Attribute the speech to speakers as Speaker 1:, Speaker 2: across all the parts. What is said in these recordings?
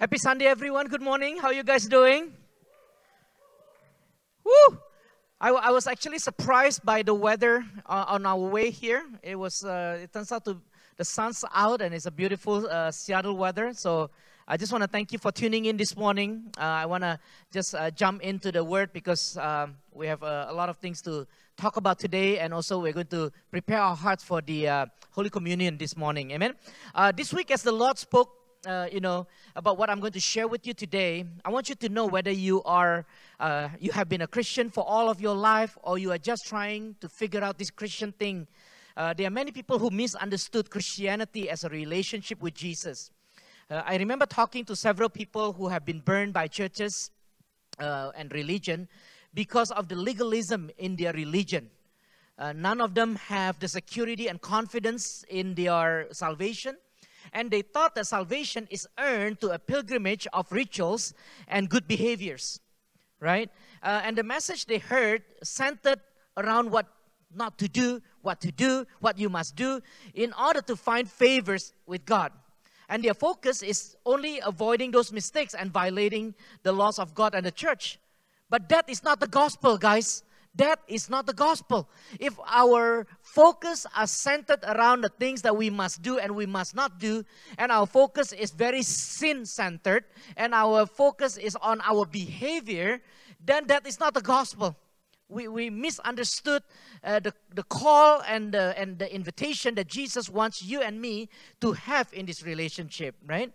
Speaker 1: Happy Sunday, everyone. Good morning. How are you guys doing? Woo! I, I was actually surprised by the weather uh, on our way here. It was. Uh, it turns out to the sun's out and it's a beautiful uh, Seattle weather. So I just want to thank you for tuning in this morning. Uh, I want to just uh, jump into the word because um, we have uh, a lot of things to talk about today, and also we're going to prepare our hearts for the Holy Communion this morning. Amen. this week, as the Lord spoke uh, you know, about what I'm going to share with you today, I want you to know whether you are, uh, you have been a Christian for all of your life, or you are just trying to figure out this Christian thing. Uh, there are many people who misunderstood Christianity as a relationship with Jesus. Uh, I remember talking to several people who have been burned by churches uh, and religion because of the legalism in their religion. Uh, none of them have the security and confidence in their salvation and they thought that salvation is earned to a pilgrimage of rituals and good behaviors, right? Uh, and the message they heard centered around what not to do, what to do, what you must do in order to find favors with God. And their focus is only avoiding those mistakes and violating the laws of God and the church. But that is not the gospel, guys. Is not the gospel. If our focus are centered around the things that we must do and we must not do, and our focus is very sin centered, and our focus is on our behavior, then that is not the gospel. We, we misunderstood uh, the, the call and the, and the invitation that Jesus wants you and me to have in this relationship, right?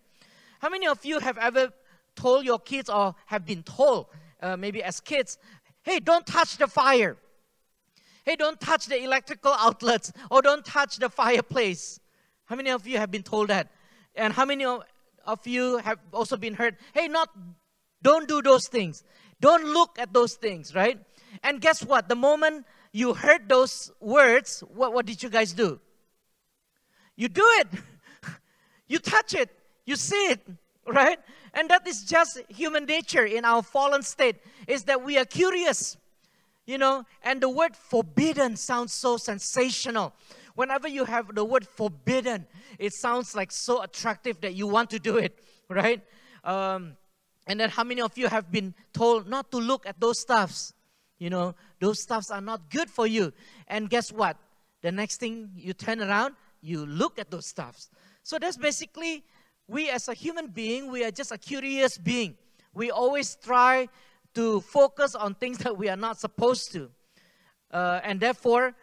Speaker 1: How many of you have ever told your kids or have been told, uh, maybe as kids, hey, don't touch the fire. Hey, don't touch the electrical outlets or don't touch the fireplace. How many of you have been told that? And how many of you have also been heard, hey, not don't do those things. Don't look at those things, right? And guess what? The moment you heard those words, what, what did you guys do? You do it. you touch it. You see it, right? And that is just human nature in our fallen state, is that we are curious. You know, and the word forbidden sounds so sensational. Whenever you have the word forbidden, it sounds like so attractive that you want to do it, right? Um, and then how many of you have been told not to look at those stuffs? You know, those stuffs are not good for you. And guess what? The next thing you turn around, you look at those stuffs. So that's basically we as a human being, we are just a curious being. We always try to focus on things that we are not supposed to. Uh, and therefore,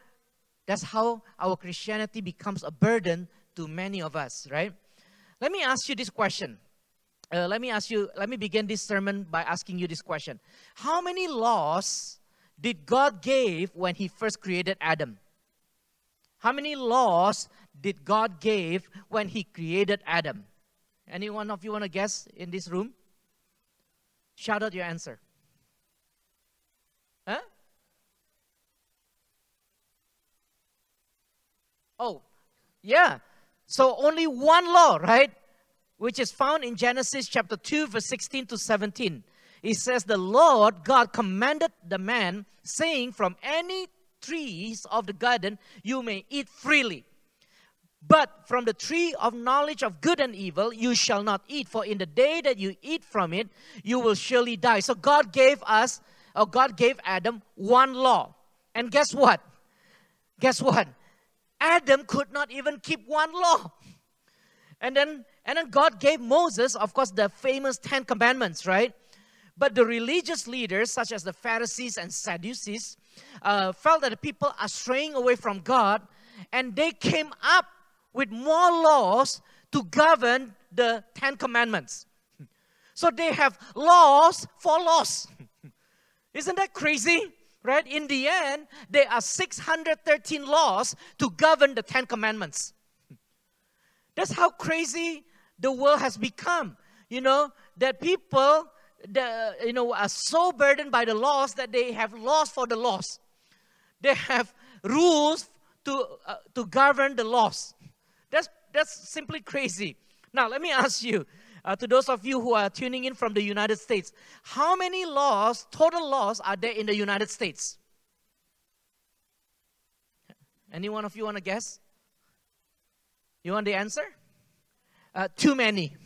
Speaker 1: that's how our Christianity becomes a burden to many of us, right? Let me ask you this question. Uh, let me ask you, let me begin this sermon by asking you this question. How many laws did God give when he first created Adam? How many laws did God give when he created Adam? Any one of you want to guess in this room? Shout out your answer. Huh? Oh, yeah. So only one law, right? Which is found in Genesis chapter 2, verse 16 to 17. It says, The Lord God commanded the man, saying, From any trees of the garden you may eat freely. But from the tree of knowledge of good and evil you shall not eat, for in the day that you eat from it, you will surely die. So God gave us, or God gave Adam one law. And guess what? Guess what? Adam could not even keep one law. And then, and then God gave Moses, of course, the famous Ten Commandments, right? But the religious leaders, such as the Pharisees and Sadducees, uh, felt that the people are straying away from God, and they came up with more laws to govern the Ten Commandments. So they have laws for laws. Isn't that crazy? Right? In the end, there are 613 laws to govern the Ten Commandments. That's how crazy the world has become. You know, that people the, you know, are so burdened by the laws that they have laws for the laws. They have rules to, uh, to govern the laws. That's, that's simply crazy. Now, let me ask you, uh, to those of you who are tuning in from the United States, how many laws, total laws, are there in the United States? Any one of you want to guess? You want the answer? Uh, too many.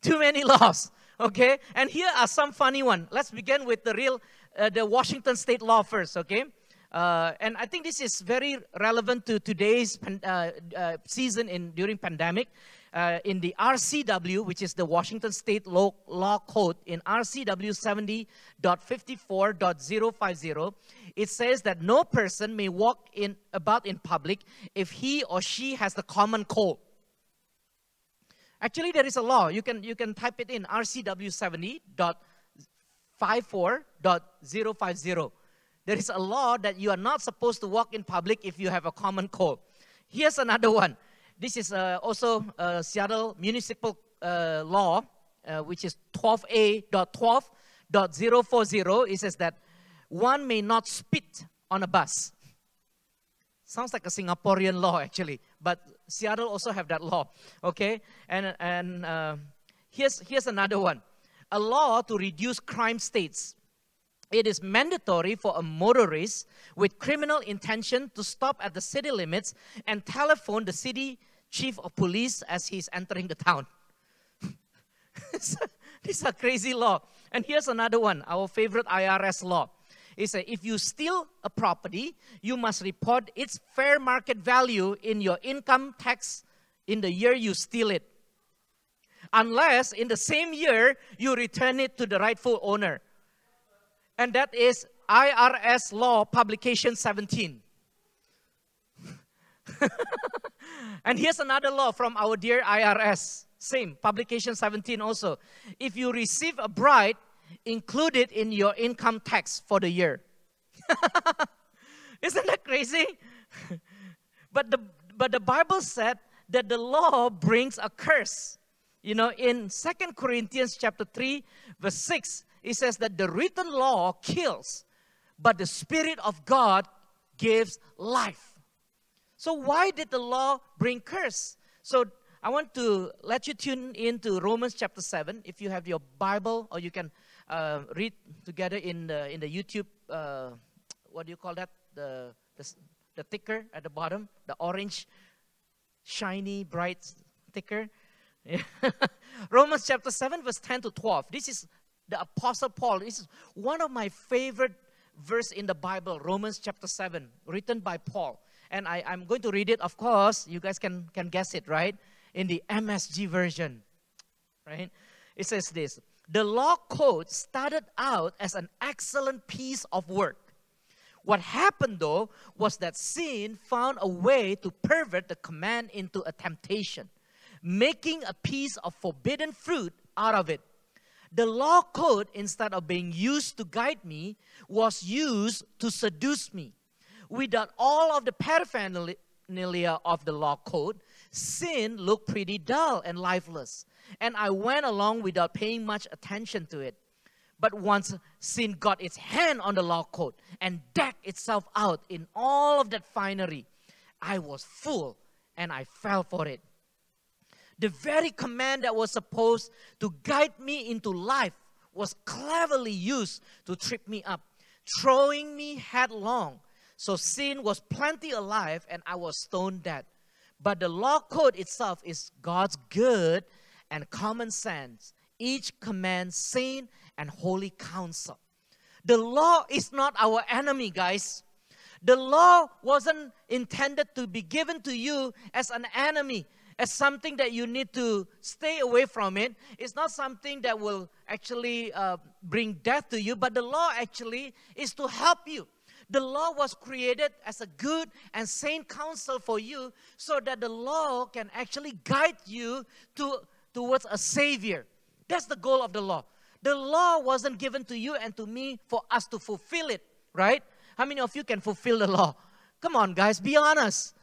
Speaker 1: Too many laws. Okay? And here are some funny one. Let's begin with the real, uh, the Washington state law first, okay? Uh, and I think this is very relevant to today's uh, uh, season in during pandemic. Uh, in the RCW, which is the Washington State Law, Law Code, in RCW 70.54.050, it says that no person may walk in about in public if he or she has the common cold. Actually, there is a law. You can you can type it in RCW 70.54.050 there is a law that you are not supposed to walk in public if you have a common cold. Here's another one. This is uh, also a Seattle municipal uh, law, uh, which is 12A.12.040. It says that one may not spit on a bus. Sounds like a Singaporean law, actually, but Seattle also have that law. Okay, and and uh, here's here's another one, a law to reduce crime states it is mandatory for a motorist with criminal intention to stop at the city limits and telephone the city chief of police as he's entering the town. this is a crazy law. And here's another one, our favorite IRS law. It says if you steal a property, you must report its fair market value in your income tax in the year you steal it. Unless in the same year you return it to the rightful owner and that is IRS Law Publication 17. and here's another law from our dear IRS. Same, Publication 17 also. If you receive a bride, include it in your income tax for the year. Isn't that crazy? but, the, but the Bible said that the law brings a curse. You know, in Second Corinthians chapter 3, verse 6, it says that the written law kills, but the Spirit of God gives life. So, why did the law bring curse? So, I want to let you tune into Romans chapter 7. If you have your Bible, or you can uh, read together in the, in the YouTube, uh, what do you call that? The, the, the ticker at the bottom, the orange, shiny, bright ticker. Romans chapter 7, verse 10 to 12. This is the Apostle Paul. Is one of my favorite verse in the Bible, Romans chapter 7, written by Paul. And I, I'm going to read it, of course. You guys can, can guess it, right? In the MSG version, right? It says this The law code started out as an excellent piece of work. What happened though was that sin found a way to pervert the command into a temptation, making a piece of forbidden fruit out of it. The law code, instead of being used to guide me, was used to seduce me. Without all of the paraphernalia of the law code, sin looked pretty dull and lifeless. And I went along without paying much attention to it. But once sin got its hand on the law code and decked itself out in all of that finery, I was full and I fell for it. The very command that was supposed to guide me into life was cleverly used to trip me up, throwing me headlong. So sin was plenty alive and I was stone dead. But the law code itself is God's good and common sense, each command sane and holy counsel. The law is not our enemy, guys. The law wasn't intended to be given to you as an enemy as something that you need to stay away from it. It's not something that will actually uh, bring death to you, but the law actually is to help you. The law was created as a good and sane counsel for you so that the law can actually guide you to, towards a savior. That's the goal of the law. The law wasn't given to you and to me for us to fulfill it, right? How many of you can fulfill the law? Come on, guys, be honest,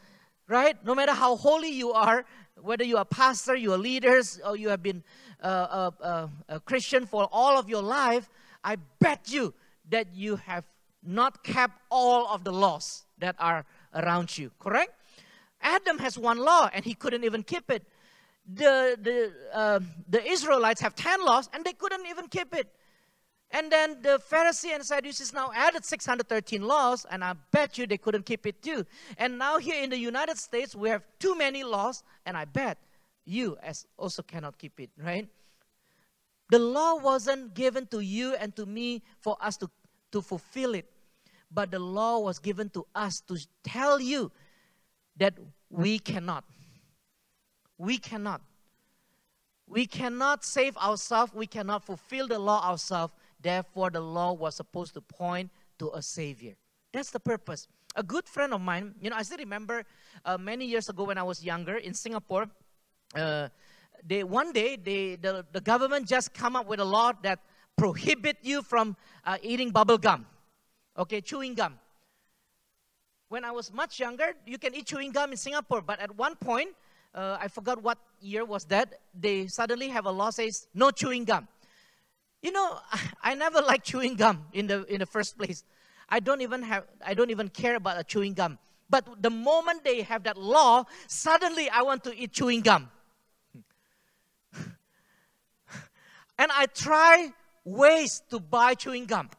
Speaker 1: right? No matter how holy you are, whether you are a pastor, you are leaders, or you have been a, a, a Christian for all of your life, I bet you that you have not kept all of the laws that are around you, correct? Adam has one law and he couldn't even keep it. The, the, uh, the Israelites have 10 laws and they couldn't even keep it. And then the Pharisee and Sadducees now added 613 laws, and I bet you they couldn't keep it too. And now here in the United States, we have too many laws, and I bet you as also cannot keep it, right? The law wasn't given to you and to me for us to, to fulfill it, but the law was given to us to tell you that we cannot. We cannot. We cannot save ourselves. We cannot fulfill the law ourselves. Therefore, the law was supposed to point to a Savior. That's the purpose. A good friend of mine, you know, I still remember uh, many years ago when I was younger in Singapore, uh, they, one day they, the, the government just come up with a law that prohibit you from uh, eating bubble gum, okay, chewing gum. When I was much younger, you can eat chewing gum in Singapore, but at one point, uh, I forgot what year was that, they suddenly have a law says no chewing gum. You know, I never liked chewing gum in the, in the first place. I don't even have, I don't even care about a chewing gum. But the moment they have that law, suddenly I want to eat chewing gum. and I try ways to buy chewing gum.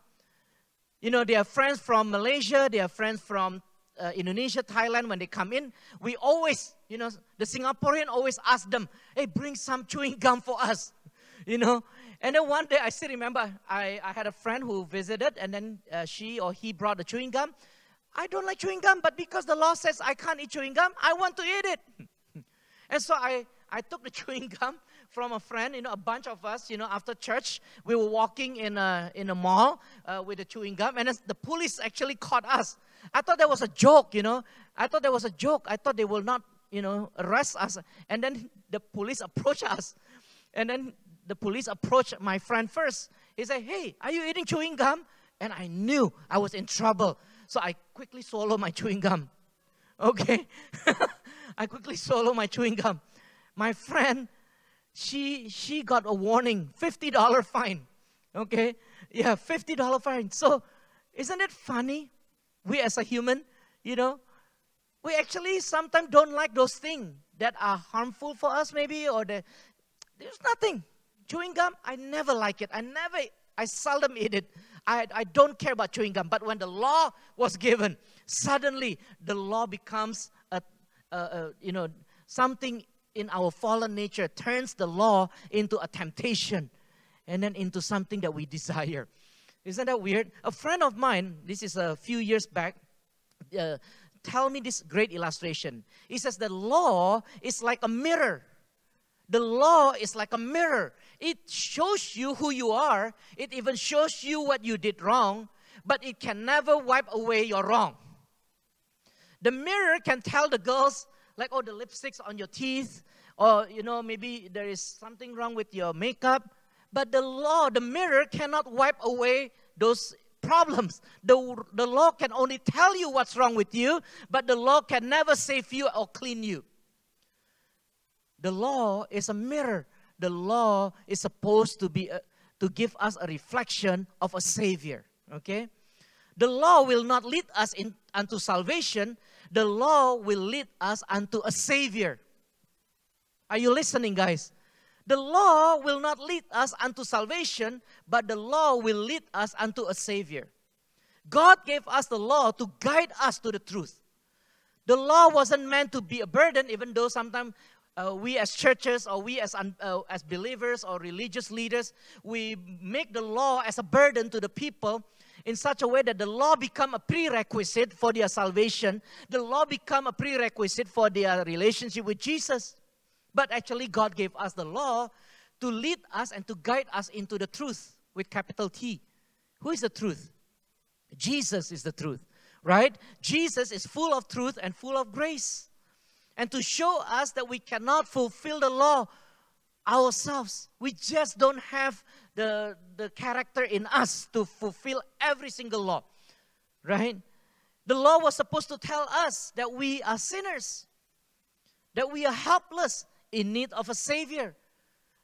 Speaker 1: You know, they are friends from Malaysia, they are friends from uh, Indonesia, Thailand. When they come in, we always, you know, the Singaporean always ask them, hey, bring some chewing gum for us. You know, and then one day I still remember I, I had a friend who visited, and then uh, she or he brought the chewing gum. I don't like chewing gum, but because the law says I can't eat chewing gum, I want to eat it. and so I, I took the chewing gum from a friend, you know, a bunch of us, you know, after church, we were walking in a, in a mall uh, with the chewing gum, and the police actually caught us. I thought that was a joke, you know. I thought that was a joke. I thought they will not, you know, arrest us. And then the police approached us. And then the police approached my friend first. He said, Hey, are you eating chewing gum? And I knew I was in trouble. So I quickly swallowed my chewing gum. Okay? I quickly swallowed my chewing gum. My friend she she got a warning, $50 fine. Okay? Yeah, $50 fine. So isn't it funny? We as a human, you know, we actually sometimes don't like those things that are harmful for us, maybe, or the, there's nothing. Chewing gum, I never like it. I never, I seldom eat it. I, I don't care about chewing gum. But when the law was given, suddenly the law becomes a, a, a you know, something in our fallen nature turns the law into a temptation and then into something that we desire. Isn't that weird? A friend of mine, this is a few years back, uh, tell me this great illustration. He says the law is like a mirror. The law is like a mirror. It shows you who you are. It even shows you what you did wrong, but it can never wipe away your wrong. The mirror can tell the girls like, oh, the lipstick's on your teeth, or, you know, maybe there is something wrong with your makeup. But the law, the mirror cannot wipe away those problems. The, the law can only tell you what's wrong with you, but the law can never save you or clean you. The law is a mirror. The law is supposed to be a, to give us a reflection of a savior, okay? The law will not lead us in, unto salvation, the law will lead us unto a Savior. Are you listening, guys? The law will not lead us unto salvation, but the law will lead us unto a Savior. God gave us the law to guide us to the truth. The law wasn't meant to be a burden, even though sometimes uh, we as churches or we as, uh, as believers or religious leaders, we make the law as a burden to the people in such a way that the law become a prerequisite for their salvation. The law become a prerequisite for their relationship with Jesus. But actually, God gave us the law to lead us and to guide us into the truth with capital T. Who is the truth? Jesus is the truth, right? Jesus is full of truth and full of grace. And to show us that we cannot fulfill the law ourselves, we just don't have the, the character in us to fulfill every single law, right? The law was supposed to tell us that we are sinners, that we are helpless in need of a savior.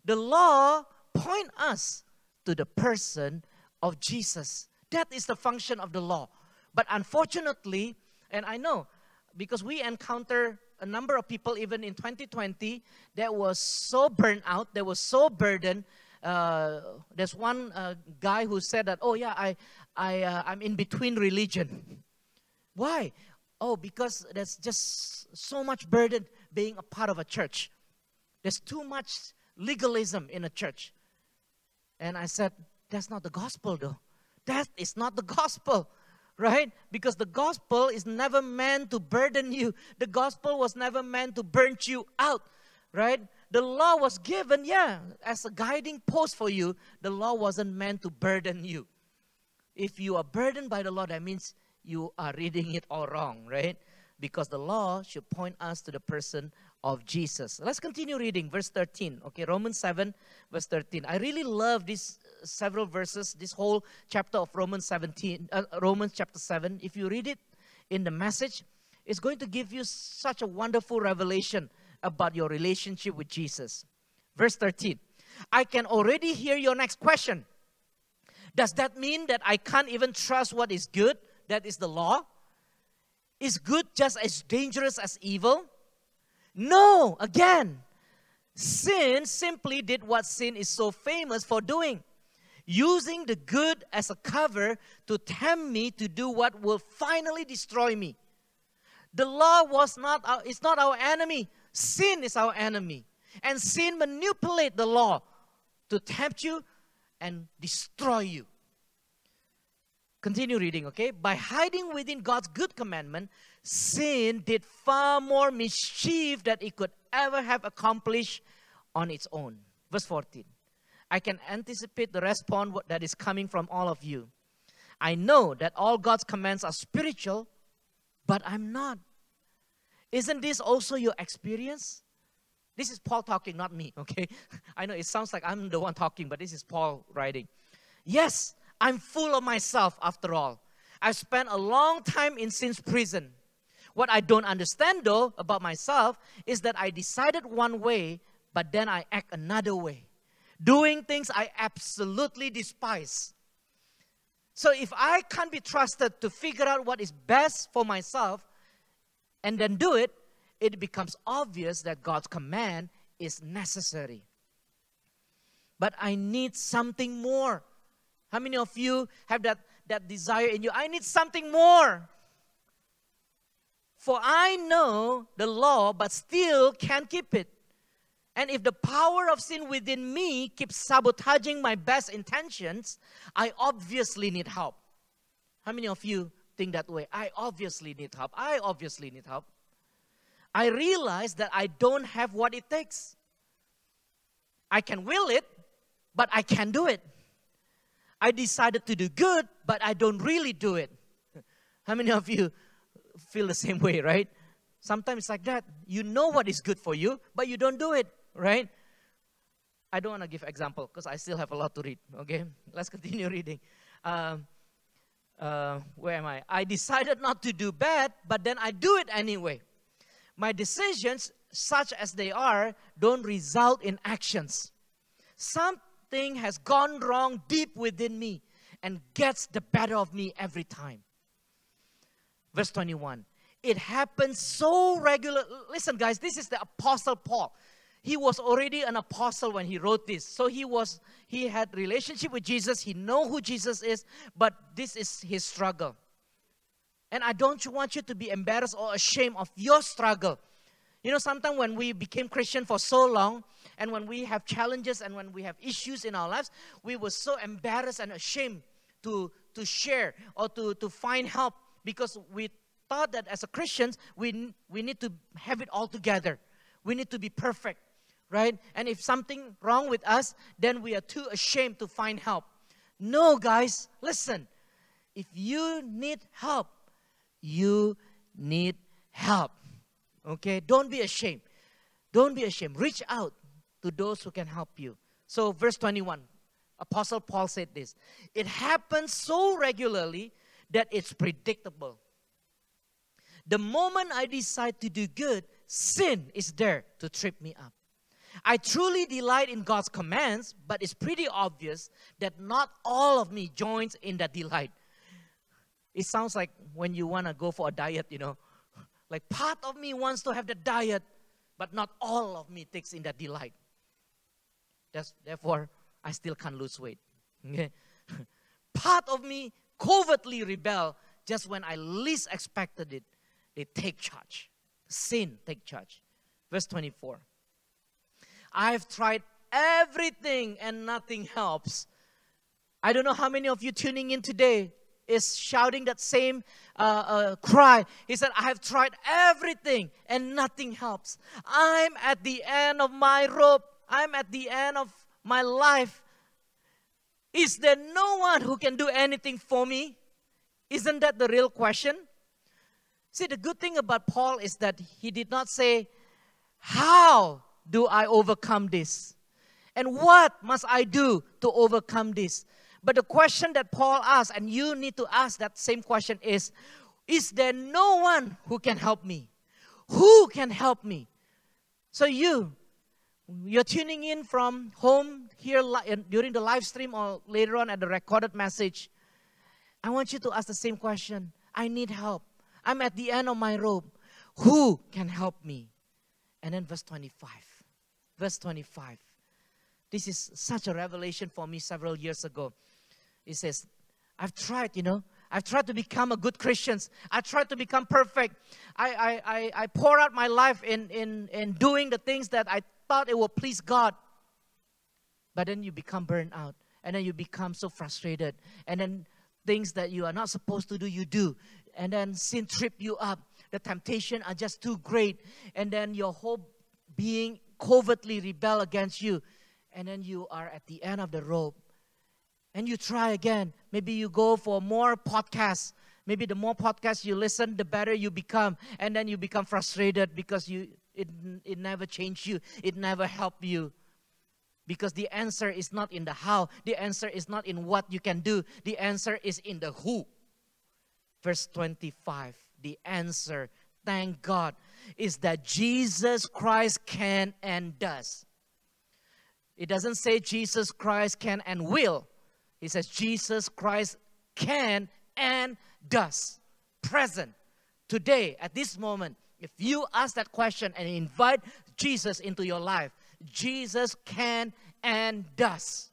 Speaker 1: The law point us to the person of Jesus. That is the function of the law. But unfortunately, and I know because we encounter a number of people even in 2020 that was so burnt out, that was so burdened uh, there's one uh, guy who said that, oh yeah, I, I, uh, I'm in between religion. Why? Oh, because there's just so much burden being a part of a church. There's too much legalism in a church. And I said, That's not the gospel, though. That is not the gospel, right? Because the gospel is never meant to burden you, the gospel was never meant to burn you out, right? The law was given, yeah, as a guiding post for you. The law wasn't meant to burden you. If you are burdened by the law, that means you are reading it all wrong, right? Because the law should point us to the person of Jesus. Let's continue reading verse 13. Okay, Romans 7, verse 13. I really love uh, several verses, this whole chapter of Romans 17, uh, Romans chapter 7. If you read it in the message, it's going to give you such a wonderful revelation about your relationship with Jesus. Verse 13. I can already hear your next question. Does that mean that I can't even trust what is good? That is the law? Is good just as dangerous as evil? No, again, sin simply did what sin is so famous for doing using the good as a cover to tempt me to do what will finally destroy me. The law was not our, it's not our enemy. Sin is our enemy. And sin manipulate the law to tempt you and destroy you. Continue reading, okay? By hiding within God's good commandment, sin did far more mischief that it could ever have accomplished on its own. Verse 14. I can anticipate the response that is coming from all of you. I know that all God's commands are spiritual, but I'm not. Isn't this also your experience? This is Paul talking, not me, okay? I know it sounds like I'm the one talking, but this is Paul writing. Yes, I'm full of myself after all. I've spent a long time in sin's prison. What I don't understand though about myself is that I decided one way, but then I act another way, doing things I absolutely despise. So if I can't be trusted to figure out what is best for myself and then do it, it becomes obvious that God's command is necessary. But I need something more. How many of you have that, that desire in you? I need something more. For I know the law, but still can't keep it. And if the power of sin within me keeps sabotaging my best intentions, I obviously need help. How many of you think that way? I obviously need help. I obviously need help. I realize that I don't have what it takes. I can will it, but I can't do it. I decided to do good, but I don't really do it. How many of you feel the same way, right? Sometimes it's like that. You know what is good for you, but you don't do it, right? I don't want to give example because I still have a lot to read. Okay, let's continue reading. Um, uh, where am I? I decided not to do bad, but then I do it anyway. My decisions, such as they are, don't result in actions. Something has gone wrong deep within me and gets the better of me every time. Verse 21. It happens so regular. Listen, guys, this is the Apostle Paul. He was already an apostle when he wrote this. So he was he had relationship with Jesus. He know who Jesus is, but this is his struggle. And I don't want you to be embarrassed or ashamed of your struggle. You know, sometimes when we became Christian for so long, and when we have challenges and when we have issues in our lives, we were so embarrassed and ashamed to, to share or to, to find help because we thought that as a Christians, we, we need to have it all together. We need to be perfect, right? And if something wrong with us, then we are too ashamed to find help. No, guys, listen. If you need help, you need help. Okay? Don't be ashamed. Don't be ashamed. Reach out to those who can help you. So, verse 21, Apostle Paul said this It happens so regularly that it's predictable. The moment I decide to do good, sin is there to trip me up. I truly delight in God's commands, but it's pretty obvious that not all of me joins in that delight. It sounds like when you want to go for a diet, you know, like part of me wants to have the diet, but not all of me takes in that delight. That's, therefore, I still can't lose weight. Part of me covertly rebel just when I least expected it. They take charge. Sin take charge. Verse 24. I have tried everything and nothing helps. I don't know how many of you tuning in today is shouting that same uh, uh, cry. He said, I have tried everything and nothing helps. I'm at the end of my rope. I'm at the end of my life. Is there no one who can do anything for me? Isn't that the real question? See, the good thing about Paul is that he did not say, How do I overcome this? And what must I do to overcome this? But the question that Paul asked, and you need to ask that same question, is Is there no one who can help me? Who can help me? So, you, you're tuning in from home here during the live stream or later on at the recorded message. I want you to ask the same question I need help. I'm at the end of my rope. Who can help me? And then verse 25. Verse 25. This is such a revelation for me several years ago. It says, I've tried, you know, I've tried to become a good Christian. I tried to become perfect. I, I, I, I pour out my life in, in, in doing the things that I thought it would please God. But then you become burned out. And then you become so frustrated. And then things that you are not supposed to do, you do. And then sin trip you up. The temptation are just too great. And then your whole being covertly rebel against you. And then you are at the end of the rope and you try again. Maybe you go for more podcasts. Maybe the more podcasts you listen, the better you become. And then you become frustrated because you it, it never changed you. It never helped you. Because the answer is not in the how. The answer is not in what you can do. The answer is in the who. Verse 25. The answer, thank God, is that Jesus Christ can and does. It doesn't say Jesus Christ can and will. He says Jesus Christ can and does. Present. Today, at this moment, if you ask that question and invite Jesus into your life, Jesus can and does.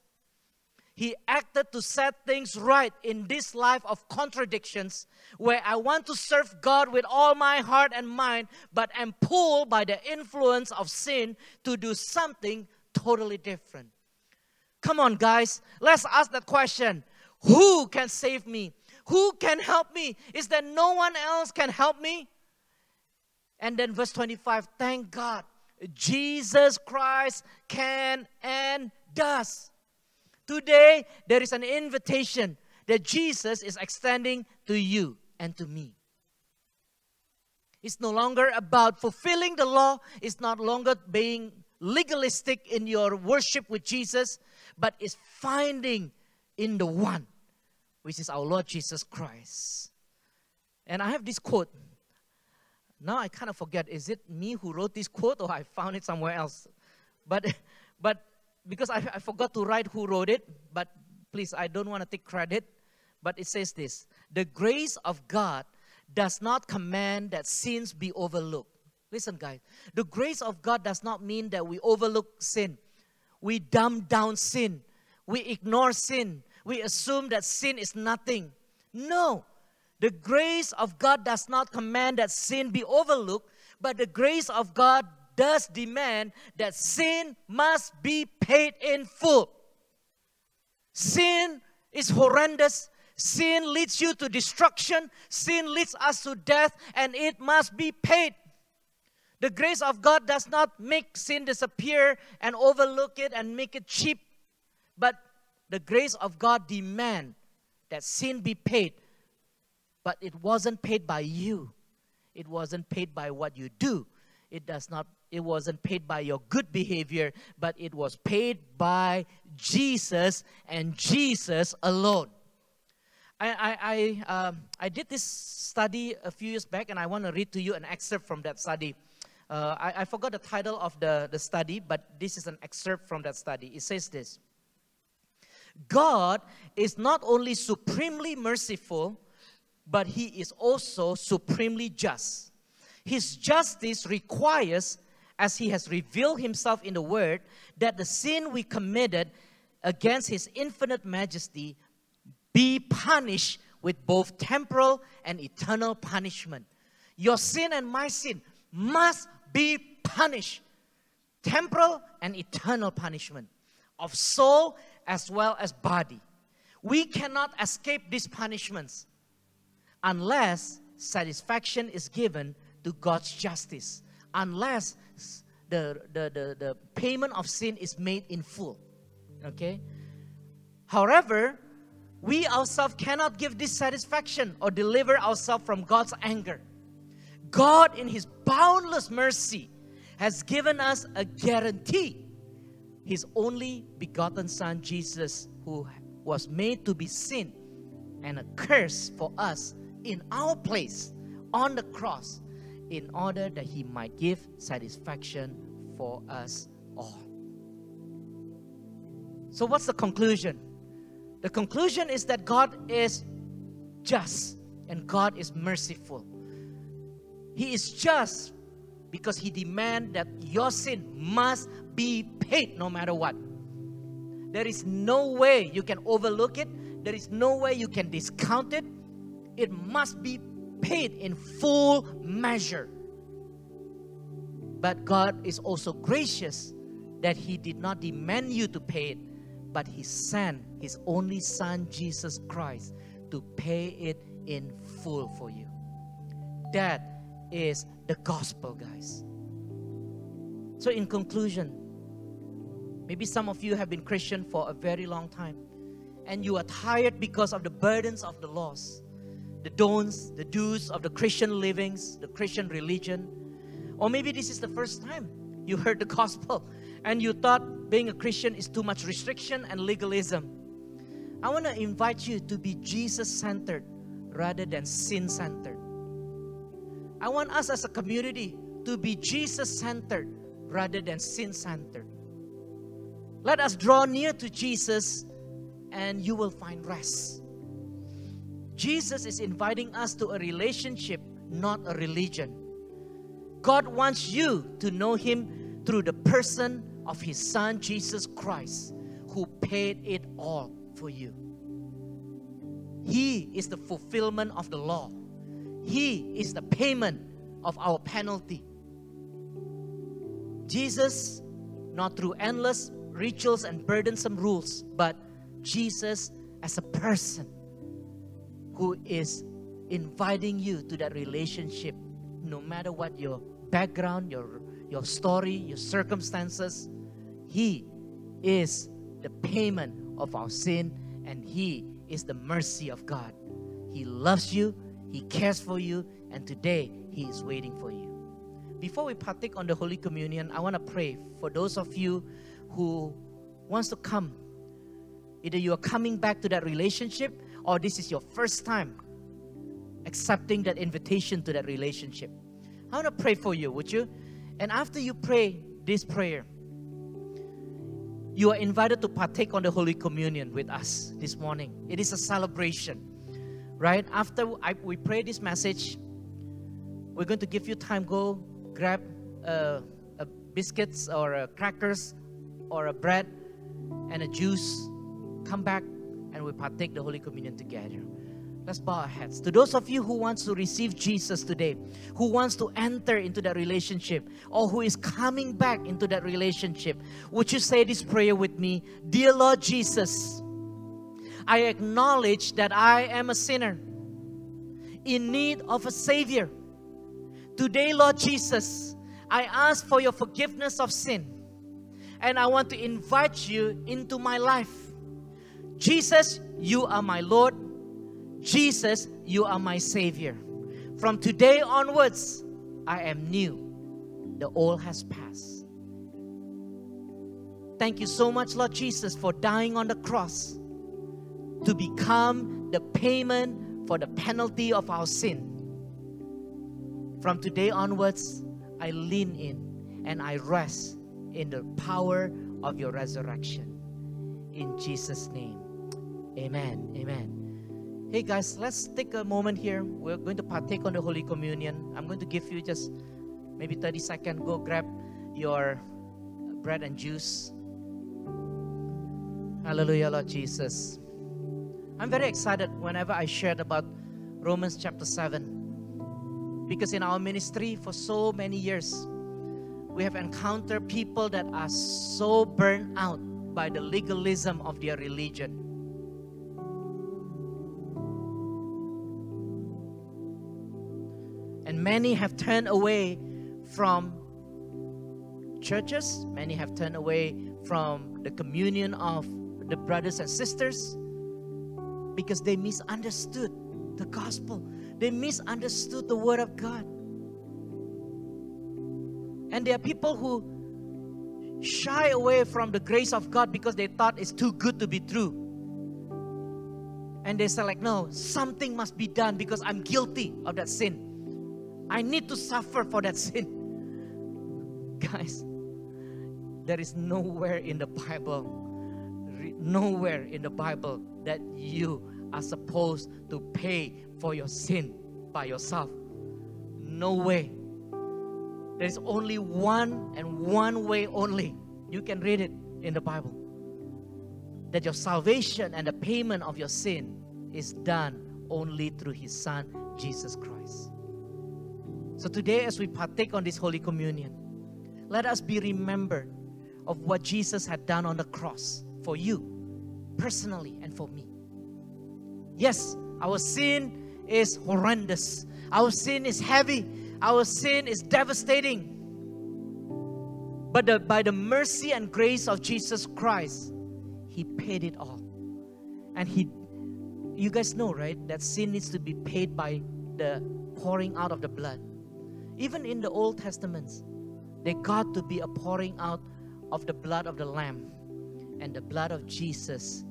Speaker 1: He acted to set things right in this life of contradictions where I want to serve God with all my heart and mind, but am pulled by the influence of sin to do something totally different. Come on, guys, let's ask that question Who can save me? Who can help me? Is there no one else can help me? And then verse 25, thank God, Jesus Christ can and does. Today, there is an invitation that Jesus is extending to you and to me. It's no longer about fulfilling the law, it's not longer being legalistic in your worship with Jesus, but is finding in the one, which is our Lord Jesus Christ. And I have this quote. Now I kind of forget, is it me who wrote this quote or I found it somewhere else? But, but because I, I forgot to write who wrote it, but please, I don't want to take credit. But it says this The grace of God does not command that sins be overlooked. Listen, guys, the grace of God does not mean that we overlook sin we dumb down sin. We ignore sin. We assume that sin is nothing. No. The grace of God does not command that sin be overlooked, but the grace of God does demand that sin must be paid in full. Sin is horrendous. Sin leads you to destruction. Sin leads us to death, and it must be paid the grace of God does not make sin disappear and overlook it and make it cheap, but the grace of God demand that sin be paid. But it wasn't paid by you. It wasn't paid by what you do. It does not it wasn't paid by your good behavior, but it was paid by Jesus and Jesus alone. I, I, I, um, I did this study a few years back, and I want to read to you an excerpt from that study. Uh, I, I forgot the title of the, the study, but this is an excerpt from that study. It says this God is not only supremely merciful, but He is also supremely just. His justice requires, as He has revealed Himself in the Word, that the sin we committed against His infinite majesty be punished with both temporal and eternal punishment. Your sin and my sin must be punished temporal and eternal punishment of soul as well as body. We cannot escape these punishments unless satisfaction is given to God's justice, unless the, the, the, the payment of sin is made in full. Okay? However, we ourselves cannot give this satisfaction or deliver ourselves from God's anger. God, in His boundless mercy, has given us a guarantee. His only begotten Son, Jesus, who was made to be sin and a curse for us in our place on the cross, in order that He might give satisfaction for us all. So, what's the conclusion? The conclusion is that God is just and God is merciful. He is just because He demands that your sin must be paid no matter what. There is no way you can overlook it, there is no way you can discount it. It must be paid in full measure. But God is also gracious that He did not demand you to pay it, but He sent His only Son, Jesus Christ, to pay it in full for you. That is the gospel, guys. So, in conclusion, maybe some of you have been Christian for a very long time and you are tired because of the burdens of the laws, the don'ts, the do's of the Christian livings, the Christian religion. Or maybe this is the first time you heard the gospel and you thought being a Christian is too much restriction and legalism. I want to invite you to be Jesus centered rather than sin centered. I want us as a community to be Jesus centered rather than sin centered. Let us draw near to Jesus and you will find rest. Jesus is inviting us to a relationship, not a religion. God wants you to know Him through the person of His Son, Jesus Christ, who paid it all for you. He is the fulfillment of the law, He is the payment of our penalty. Jesus, not through endless rituals and burdensome rules, but Jesus as a person who is inviting you to that relationship, no matter what your background, your, your story, your circumstances. He is the payment of our sin, and He is the mercy of God. He loves you, He cares for you, and today He is waiting for you. Before we partake on the Holy Communion, I want to pray for those of you who wants to come. Either you are coming back to that relationship or this is your first time accepting that invitation to that relationship. I want to pray for you, would you? And after you pray this prayer, you are invited to partake on the Holy Communion with us this morning. It is a celebration, right? After I, we pray this message, we're going to give you time. Go grab uh, a biscuits or crackers or a bread and a juice. Come back and we partake the Holy Communion together. Let's bow our heads. To those of you who wants to receive Jesus today, who wants to enter into that relationship, or who is coming back into that relationship, would you say this prayer with me? Dear Lord Jesus, I acknowledge that I am a sinner in need of a Savior. Today, Lord Jesus, I ask for your forgiveness of sin. And I want to invite you into my life. Jesus, you are my Lord. Jesus, you are my Savior. From today onwards, I am new. The old has passed. Thank you so much, Lord Jesus, for dying on the cross to become the payment for the penalty of our sin. From today onwards, I lean in and I rest in the power of your resurrection. In Jesus' name, amen. Amen. Hey guys, let's take a moment here. We're going to partake on the Holy Communion. I'm going to give you just maybe 30 seconds. Go grab your bread and juice. Hallelujah, Lord Jesus. I'm very excited whenever I shared about Romans chapter 7 because in our ministry for so many years, we have encountered people that are so burned out by the legalism of their religion. Many have turned away from churches, many have turned away from the communion of the brothers and sisters because they misunderstood the gospel. They misunderstood the word of God. And there are people who shy away from the grace of God because they thought it's too good to be true. And they say, like, no, something must be done because I'm guilty of that sin. I need to suffer for that sin. Guys, there is nowhere in the Bible, nowhere in the Bible that you are supposed to pay for your sin by yourself. No way. There's only one and one way only. You can read it in the Bible. That your salvation and the payment of your sin is done only through His Son, Jesus Christ. So today, as we partake on this Holy Communion, let us be remembered of what Jesus had done on the cross for you personally and for me. Yes, our sin is horrendous. Our sin is heavy. Our sin is devastating. But the, by the mercy and grace of Jesus Christ, He paid it all. And He, you guys know, right? That sin needs to be paid by the pouring out of the blood. Even in the Old Testaments, there got to be a pouring out of the blood of the Lamb. And the blood of Jesus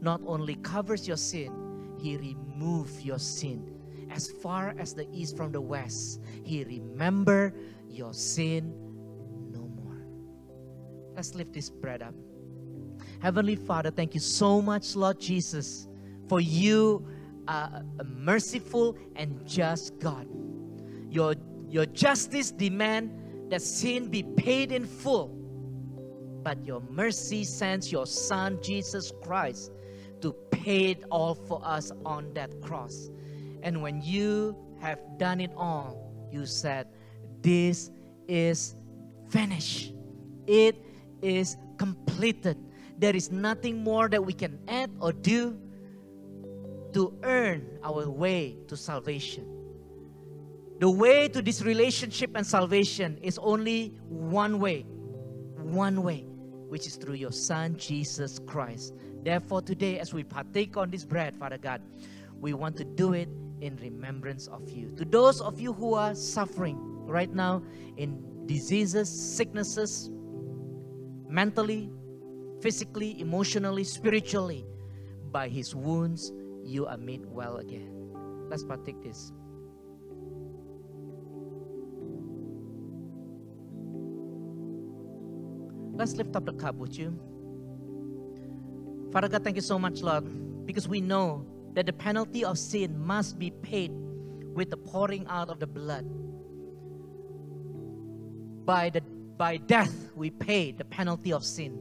Speaker 1: not only covers your sin, He removes your sin. As far as the east from the west, He remember your sin no more. Let's lift this bread up. Heavenly Father, thank you so much, Lord Jesus, for you are a merciful and just God. Your, your justice demand that sin be paid in full. But your mercy sends your Son, Jesus Christ, to pay it all for us on that cross. And when you have done it all, you said, This is finished. It is completed. There is nothing more that we can add or do to earn our way to salvation. The way to this relationship and salvation is only one way, one way, which is through your Son, Jesus Christ. Therefore, today, as we partake on this bread, Father God, we want to do it in remembrance of you. To those of you who are suffering right now in diseases, sicknesses, mentally, physically, emotionally, spiritually, by his wounds, you are made well again. Let's partake this. Let's lift up the cup, would you? Father God, thank you so much, Lord, because we know that the penalty of sin must be paid with the pouring out of the blood. By, the, by death, we pay the penalty of sin.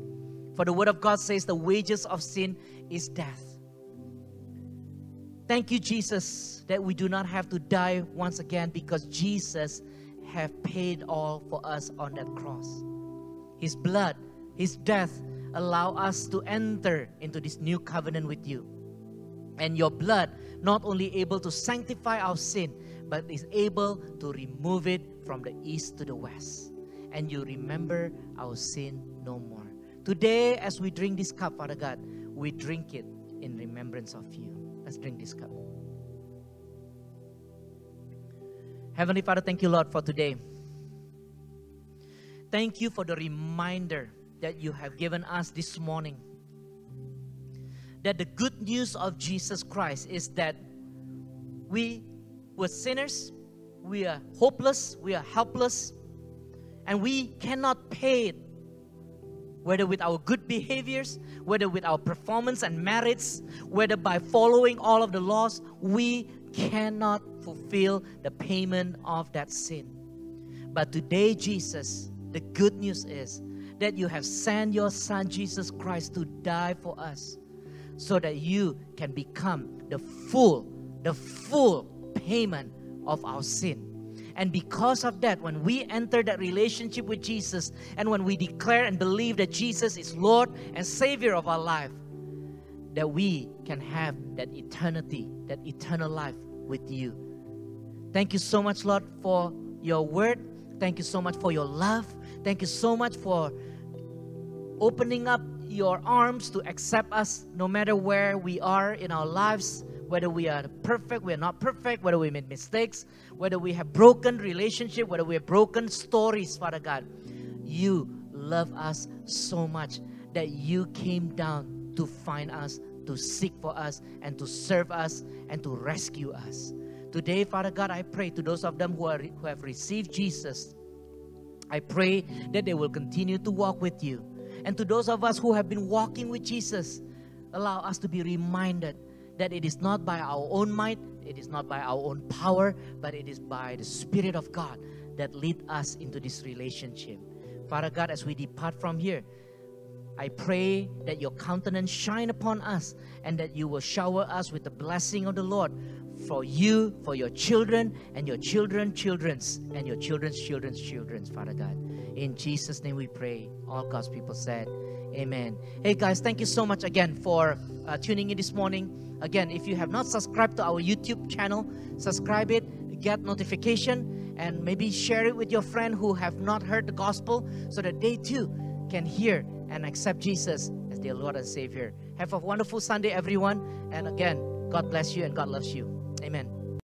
Speaker 1: For the Word of God says the wages of sin is death. Thank you, Jesus, that we do not have to die once again because Jesus have paid all for us on that cross. His blood, His death allow us to enter into this new covenant with you. And your blood not only able to sanctify our sin, but is able to remove it from the east to the west. And you remember our sin no more. Today, as we drink this cup, Father God, we drink it in remembrance of you. Let's drink this cup. Heavenly Father, thank you, Lord, for today. Thank you for the reminder that you have given us this morning. That the good news of Jesus Christ is that we were sinners, we are hopeless, we are helpless, and we cannot pay it. Whether with our good behaviors, whether with our performance and merits, whether by following all of the laws, we cannot fulfill the payment of that sin. But today, Jesus, the good news is that you have sent your Son Jesus Christ to die for us so that you can become the full, the full payment of our sin. And because of that, when we enter that relationship with Jesus and when we declare and believe that Jesus is Lord and Savior of our life, that we can have that eternity, that eternal life with you. Thank you so much, Lord, for your word. Thank you so much for your love. Thank you so much for opening up your arms to accept us no matter where we are in our lives, whether we are perfect, we are not perfect, whether we made mistakes, whether we have broken relationship, whether we have broken stories, Father God. You love us so much that you came down to find us, to seek for us, and to serve us, and to rescue us. Today, Father God, I pray to those of them who, are, who have received Jesus, I pray that they will continue to walk with you. And to those of us who have been walking with Jesus, allow us to be reminded that it is not by our own might, it is not by our own power, but it is by the Spirit of God that lead us into this relationship. Father God, as we depart from here, I pray that your countenance shine upon us and that you will shower us with the blessing of the Lord for you, for your children, and your children, children's, and your children's children's children's, Father God. In Jesus' name we pray. All God's people said, Amen. Hey guys, thank you so much again for uh, tuning in this morning. Again, if you have not subscribed to our YouTube channel, subscribe it, get notification, and maybe share it with your friend who have not heard the gospel so that they too can hear and accept Jesus as their Lord and Savior. Have a wonderful Sunday, everyone. And again, God bless you and God loves you. Amen.